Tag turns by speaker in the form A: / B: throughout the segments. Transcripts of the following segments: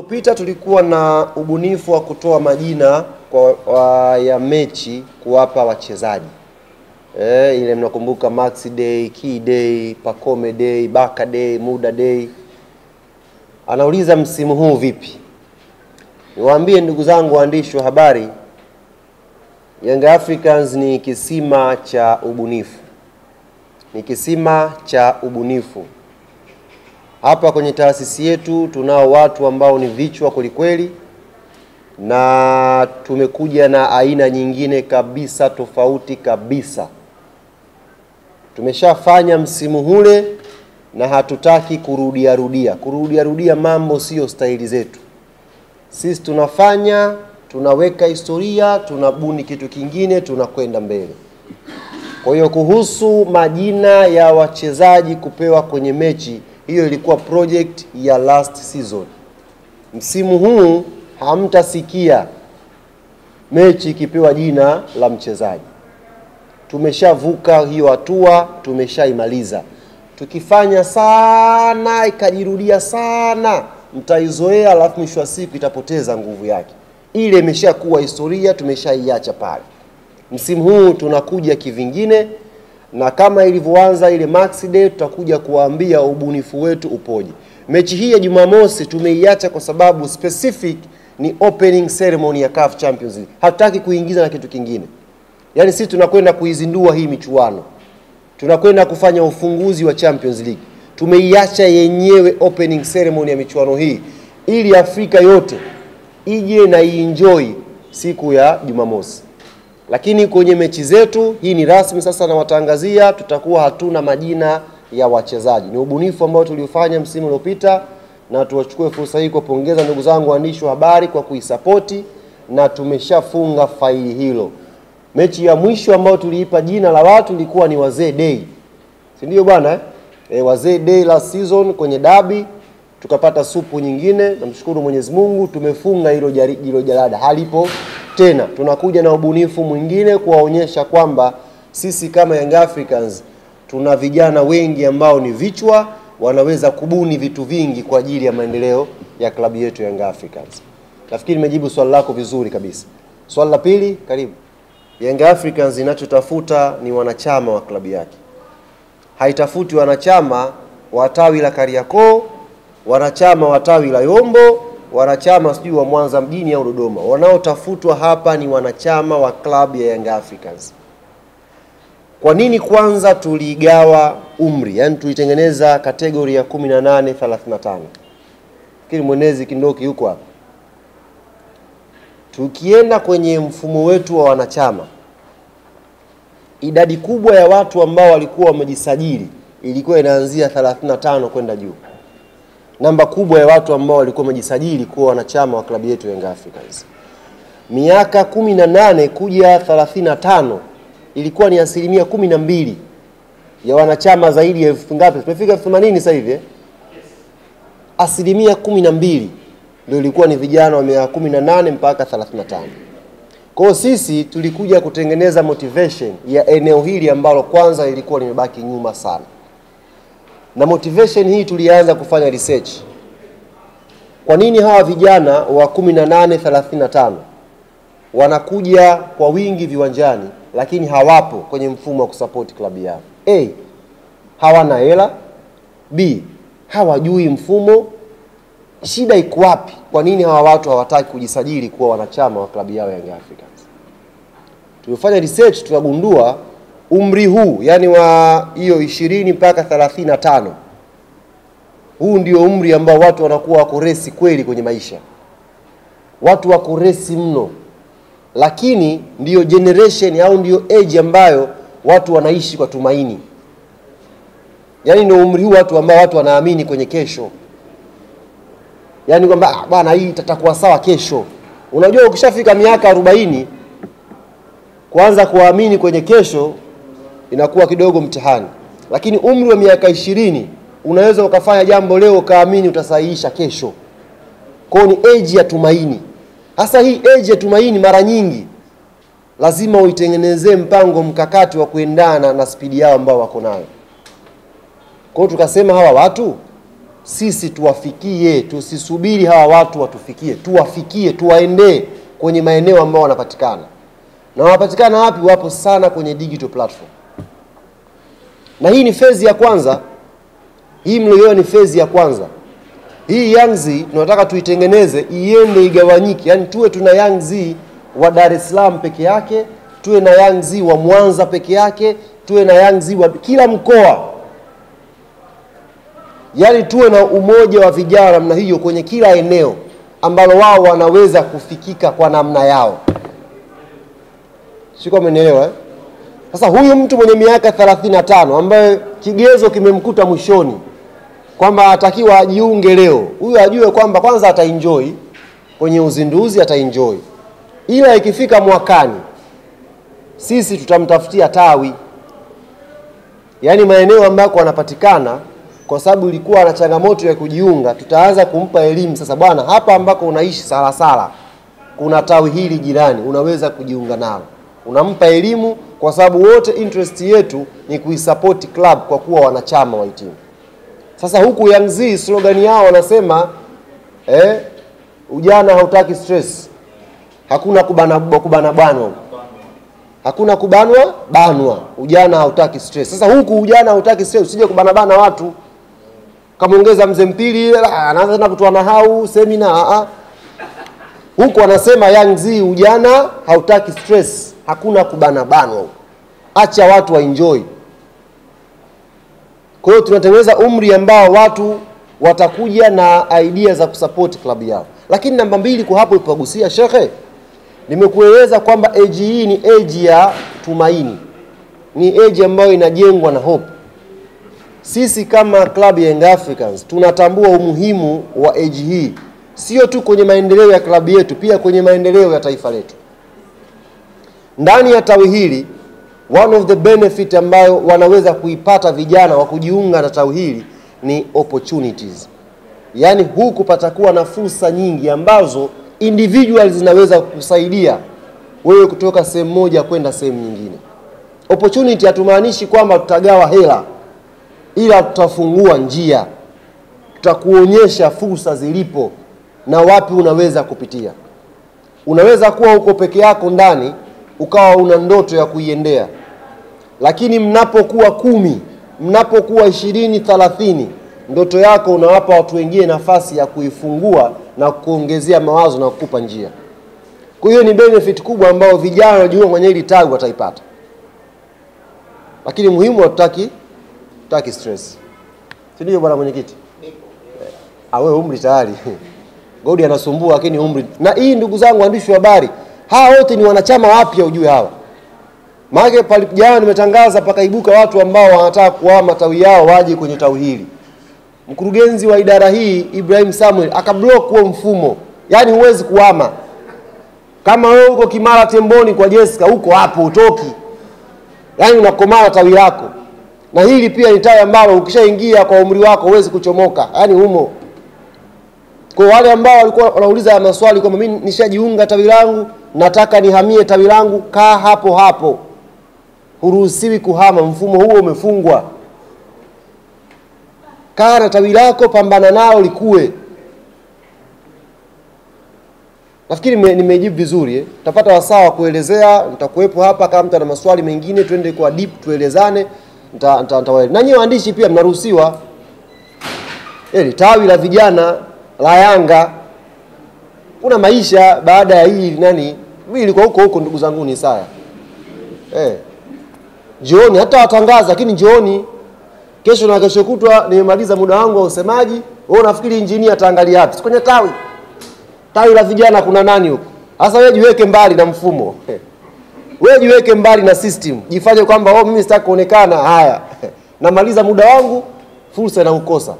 A: uliopita tulikuwa na ubunifu wa kutoa majina kwa, wa, ya mechi kuwapa wachezaji e, ile mnakumbuka Max Day, Key Day, Pacome Day, Baka Day, Muda Day. Anauliza msimu huu vipi? Niwaambie ndugu zangu waandishi wa habari, Young Africans ni kisima cha ubunifu, ni kisima cha ubunifu. Hapa kwenye taasisi yetu tunao watu ambao ni vichwa kwelikweli, na tumekuja na aina nyingine kabisa tofauti kabisa. Tumeshafanya msimu ule na hatutaki kurudia rudia. Kurudia rudia mambo sio staili zetu. Sisi tunafanya, tunaweka historia, tunabuni kitu kingine, tunakwenda mbele. Kwa hiyo kuhusu majina ya wachezaji kupewa kwenye mechi, hiyo ilikuwa project ya last season. Msimu huu hamtasikia mechi ikipewa jina la mchezaji. Tumeshavuka hiyo hatua, tumeshaimaliza. Tukifanya sana ikajirudia sana, mtaizoea, alafu mwisho wa siku itapoteza nguvu yake. Ile imeshakuwa historia, tumeshaiacha pale. Msimu huu tunakuja kivingine, na kama ilivyoanza ile Max Day, tutakuja kuwaambia ubunifu wetu upoje. Mechi hii ya Jumamosi tumeiacha kwa sababu specific ni opening ceremony ya CAF Champions League. Hatutaki kuingiza na kitu kingine. Yaani sisi tunakwenda kuizindua hii michuano, tunakwenda kufanya ufunguzi wa Champions League. Tumeiacha yenyewe opening ceremony ya michuano hii ili Afrika yote ije na ienjoy siku ya Jumamosi. Lakini kwenye mechi zetu, hii ni rasmi sasa, nawatangazia, tutakuwa hatuna majina ya wachezaji. Ni ubunifu ambao tuliofanya msimu uliopita, na tuwachukue fursa hii kuwapongeza ndugu zangu waandishi wa habari kwa kuisapoti, na tumeshafunga faili hilo. Mechi ya mwisho ambayo tuliipa jina la watu ilikuwa ni Wazee Day, si ndio bwana eh? E, Wazee Day last season kwenye dabi tukapata supu nyingine. Namshukuru Mwenyezi Mungu, tumefunga hilo jalada, halipo tena. Tunakuja na ubunifu mwingine kuwaonyesha kwamba sisi kama Young Africans tuna vijana wengi ambao ni vichwa, wanaweza kubuni vitu vingi kwa ajili ya maendeleo ya klabu yetu Young Africans. Nafikiri nimejibu swali lako vizuri kabisa. Swali la pili, karibu. Young Africans inachotafuta ni wanachama wa klabu yake, haitafuti wanachama wa tawi la Kariakoo, wanachama wa tawi la Yombo, wanachama sijui wa Mwanza mjini au Dodoma. Wanaotafutwa hapa ni wanachama wa klabu ya Young Africans. Kwa nini kwanza tuligawa umri, yaani tulitengeneza kategori ya 18 35? Kile mwenezi Kindoki yuko hapa. Tukienda kwenye mfumo wetu wa wanachama, idadi kubwa ya watu ambao walikuwa wamejisajili ilikuwa inaanzia 35 kwenda juu. Namba kubwa ya watu ambao walikuwa wamejisajili kuwa wanachama wa klabu yetu Young Africans, miaka 18 kuja 35 ilikuwa ni asilimia kumi na mbili ya wanachama zaidi ya elfu ngapi? Tumefika elfu themanini sasa hivi eh? Asilimia kumi na mbili ndio ilikuwa ni vijana wa miaka kumi na nane mpaka 35. Kwa hiyo sisi tulikuja kutengeneza motivation ya eneo hili ambalo kwanza ilikuwa limebaki nyuma sana, na motivation hii tulianza kufanya research. Kwa nini hawa vijana wa 18 35 wanakuja kwa wingi viwanjani lakini hawapo kwenye mfumo wa kusapoti klabu yao? A, hawana hela. B, hawajui mfumo. Shida iko wapi? Kwa nini hawa watu hawataki kujisajili kuwa wanachama wa klabu yao Young Africans? Tulifanya research tukagundua umri huu, yani wa hiyo ishirini mpaka 35, huu ndio umri ambao watu wanakuwa wako resi kweli kwenye maisha, watu wako resi mno lakini ndiyo generation au ndiyo age ambayo watu wanaishi kwa tumaini. yani ndio umri huu watu ambao watu wanaamini kwenye kesho, yani kwamba "Ah, bwana, hii tatakuwa sawa kesho. Unajua, ukishafika miaka arobaini kuanza kuamini kwenye kesho inakuwa kidogo mtihani, lakini umri wa miaka ishirini unaweza ukafanya jambo leo ukaamini utasahihisha kesho. Kwao ni age ya tumaini. Hasa hii age ya tumaini, mara nyingi lazima uitengenezee mpango mkakati wa kuendana na spidi yao ambao wako nayo. Kwao tukasema hawa watu sisi tuwafikie, tusisubiri hawa watu watufikie, tuwafikie, tuwaendee kwenye maeneo ambao wanapatikana. Na wanapatikana wapi? Wapo sana kwenye digital platform, na hii ni fezi ya kwanza. Hii mlioiona ni fezi ya kwanza. Hii Yang Z tunataka tuitengeneze iende igawanyike, yaani tuwe tuna Yang Z wa Dar es Salaam peke yake, tuwe na Yang Z wa Mwanza peke yake, tuwe na Yang Z wa kila mkoa, yaani tuwe na umoja wa vijana namna hiyo kwenye kila eneo ambalo wao wanaweza kufikika kwa namna yao. Siko umenielewa eh? Sasa huyu mtu mwenye miaka 35 ambaye kigezo kimemkuta mwishoni kwamba atakiwa ajiunge leo, huyu ajue kwamba kwanza ataenjoy kwenye uzinduzi, ataenjoy, ila ikifika mwakani sisi tutamtafutia tawi, yaani maeneo ambako anapatikana, kwa sababu ilikuwa na changamoto ya kujiunga, tutaanza kumpa elimu sasa, bwana, hapa ambako unaishi Salasala kuna tawi hili jirani, unaweza kujiunga nalo. Unampa elimu, kwa sababu wote interest yetu ni kuisupport club kwa kuwa wanachama wa timu. Sasa huku Young Z slogan yao wanasema eh, ujana hautaki stress, hakuna kubana kubana banwa, hakuna kubanwa banwa, ujana hautaki stress. Sasa huku ujana hautaki stress, usije kubana bana watu. Kamwongeza mzee mpili anaanza tena kutoa nahau semina a a huku wanasema Young Z ujana hautaki stress, hakuna kubana banwa, acha watu waenjoy. Kwa hiyo tunatengeneza umri ambao watu watakuja na idea za kusapoti klabu yao. Lakini namba mbili, kwa hapo ipagusia shekhe, nimekueleza kwamba eji hii ni eji ya tumaini, ni eji ambayo inajengwa na hope. Sisi kama klabu ya Young Africans tunatambua umuhimu wa eji hii, sio tu kwenye maendeleo ya klabu yetu, pia kwenye maendeleo ya taifa letu. Ndani ya tawi hili one of the benefit ambayo wanaweza kuipata vijana wa kujiunga na tawi hili ni opportunities, yaani huku patakuwa na fursa nyingi ambazo individuals zinaweza kusaidia wewe kutoka sehemu moja kwenda sehemu nyingine. Opportunity hatumaanishi kwamba tutagawa hela, ila tutafungua njia, tutakuonyesha fursa zilipo na wapi unaweza kupitia. Unaweza kuwa huko peke yako ndani ukawa una ndoto ya kuiendea, lakini mnapokuwa kumi, mnapokuwa ishirini, thalathini, ndoto yako unawapa watu wengine nafasi ya kuifungua na kuongezea mawazo na kukupa njia. Kwa hiyo ni benefit kubwa ambayo vijana wanajiunga kwenye hili tawi wataipata, lakini muhimu, hatutaki tutaki stress, sindio bwana mwenyekiti? awe wewe umri tayari. Godi anasumbua, lakini umri. Na hii, ndugu zangu waandishi wa habari, hawa wote ni wanachama wapya, ujue hawa maana jana nimetangaza pakaibuka watu ambao wanataka kuhama matawi yao waje kwenye tawi hili. Mkurugenzi wa idara hii Ibrahim Samuel akablock huo mfumo, yaani huwezi kuhama. Kama wewe uko Kimara Temboni kwa Jessica, huko hapo utoki, yaani unakomana tawi lako. Na hili pia ni tawi ambalo ukishaingia kwa umri wako huwezi kuchomoka, yaani humo kwa wale ambao walikuwa wanauliza maswali kwamba mimi nishajiunga tawi langu, nataka nihamie tawi langu, kaa hapo hapo, huruhusiwi kuhama. Mfumo huo umefungwa. Kaa na tawi lako, pambana nao likue. Nafikiri nime- nimejibu vizuri eh. Tutapata wasaa wa kuelezea, nitakuwepo hapa. Kama mtu ana maswali mengine, twende kwa deep tuelezane, nita- waandishi pia mnaruhusiwa tawi la vijana la Yanga, kuna maisha baada ya hii nani. Mimi nilikuwa huko huko, ndugu zangu, ni saya eh, jioni hata watangaza, lakini jioni, kesho na kesho kutwa nimemaliza muda wangu wa usemaji. Wewe unafikiri injinia ataangalia wapi? Kwenye tawi tawi la vijana, kuna nani huko? Sasa wewe jiweke mbali na mfumo wewe jiweke mbali na system, jifanye kwamba oh, mimi sitaki kuonekana. Haya, namaliza muda wangu, fursa inaukosa.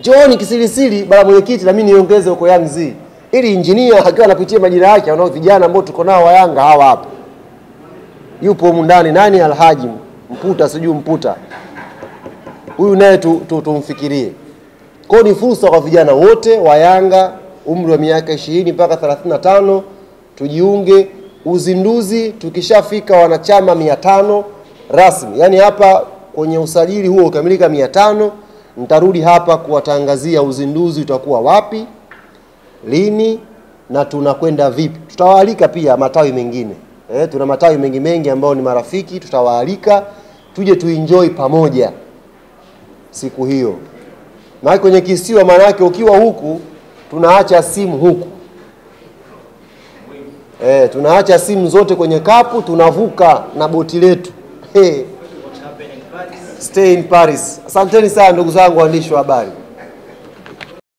A: Njooni kisirisiri bala mwenyekiti, na mimi niongeze huko Z, ili injinia akiwa anapitia majina yake, wanao vijana ambao tuko nao wa Yanga hawa hapa, yupo humu ndani. Nani? Alhaji Mputa, sijui Mputa huyu naye tu, tu, tumfikirie. Kwa ni fursa kwa vijana wote wa Yanga umri wa miaka 20 mpaka 35 tujiunge. Uzinduzi tukishafika wanachama 500 rasmi, yani hapa kwenye usajili huo ukamilika 500 Nitarudi hapa kuwatangazia uzinduzi utakuwa wapi, lini na tunakwenda vipi. Tutawaalika pia matawi mengine eh, tuna matawi mengi mengi ambao ni marafiki, tutawaalika tuje tuenjoy pamoja siku hiyo. Na kwenye kisiwa, maana yake ukiwa huku tunaacha simu huku eh, tunaacha simu zote kwenye kapu, tunavuka na boti letu hey. Stay in Paris. Asanteni sana ndugu zangu waandishi wa habari.